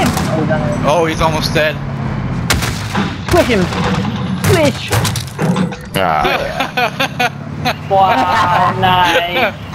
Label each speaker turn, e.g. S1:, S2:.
S1: him!
S2: Oh, he's almost dead.
S1: Quick him! Squish!
S3: Ah.
S1: Wow, nice!